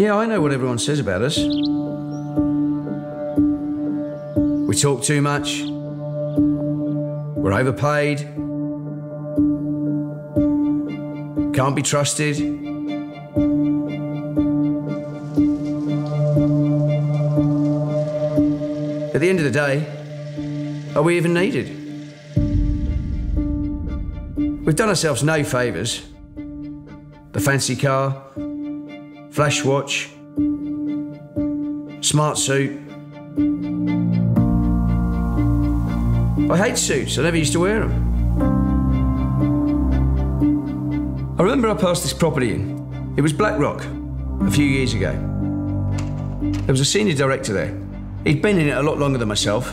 Yeah, I know what everyone says about us. We talk too much. We're overpaid. Can't be trusted. At the end of the day, are we even needed? We've done ourselves no favours. The fancy car, flash watch, smart suit. I hate suits, I never used to wear them. I remember I passed this property in. It was Black Rock a few years ago. There was a senior director there. He'd been in it a lot longer than myself.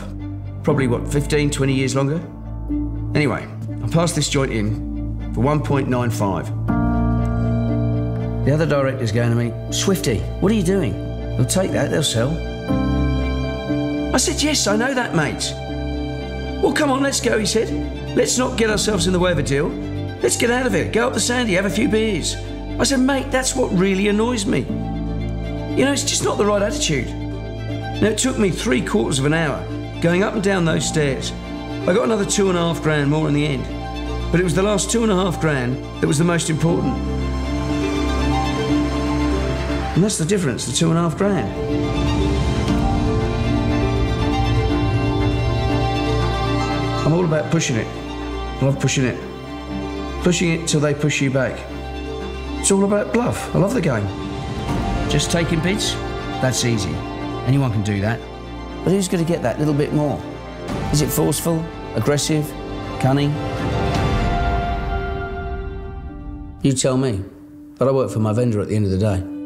Probably, what, 15, 20 years longer? Anyway, I passed this joint in for 1.95. The other director's going to me, Swifty, what are you doing? They'll take that, they'll sell. I said, Yes, I know that, mate. Well, come on, let's go, he said. Let's not get ourselves in the way of a deal. Let's get out of it. Go up the sandy, have a few beers. I said, Mate, that's what really annoys me. You know, it's just not the right attitude. Now, it took me three quarters of an hour going up and down those stairs. I got another two and a half grand more in the end. But it was the last two and a half grand that was the most important. And that's the difference, the two and a half grand. I'm all about pushing it. I love pushing it. Pushing it till they push you back. It's all about bluff. I love the game. Just taking bids? That's easy. Anyone can do that. But who's going to get that little bit more? Is it forceful, aggressive, cunning? You tell me. But I work for my vendor at the end of the day.